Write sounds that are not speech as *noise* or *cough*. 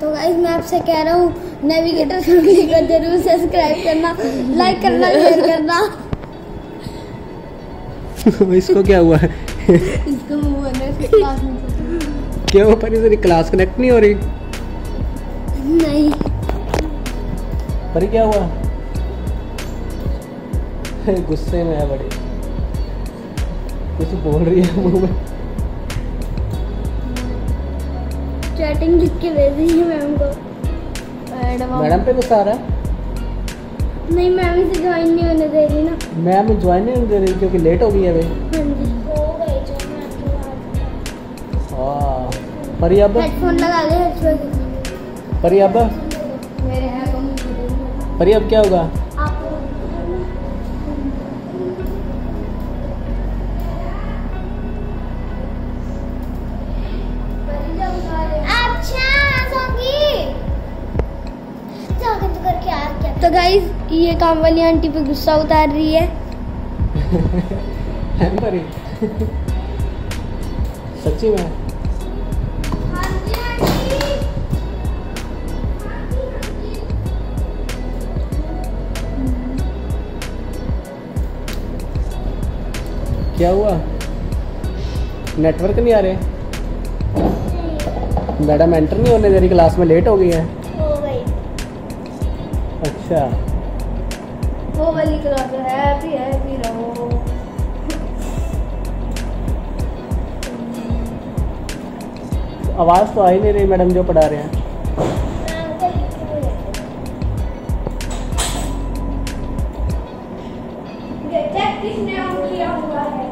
तो गाइस मैं आपसे कह रहा हूँ नेविगेटर फैमिली को ज़रूर सब्सक्राइब करना लाइक करना शेयर करना। *laughs* इसको क्या हुआ? है इसको है में क्यों? पर तेरी क्लास कनेक्ट नहीं हो रही। नहीं। पर क्या हुआ? *laughs* गुस्से में है बड़ी। कुछ बोल रही है मुँह में। चैटिंग लिख के भेज दीजिए मैम को। मैडम पे गुस्सा आ रहा है? नहीं मैम इसे ज्वाइन नहीं होने दे रही ना। मैम ज्वाइन नहीं होने दे रही क्योंकि लेट हो गई है भाई हाँ जी। हो। गई जो मैं आपके हाँ परी अब हेडफोन लगा ले हेडफोन परी अब मेरे हैं तो परी अब क्या होगा? तो गाइस ये काम वाली आंटी पे गुस्सा उतार रही है। *laughs* सच्ची में? क्या हुआ? नेटवर्क नहीं आ रहे? मैडम एंटर नहीं होने दे रही क्लास में लेट हो गई है। अच्छा। वो वाली क्लॉथ है हैप्पी हैप्पी रहो। आवाज़ तो आई नहीं रही मैडम जो पढ़ा रहे हैं। किसने किया हुआ है।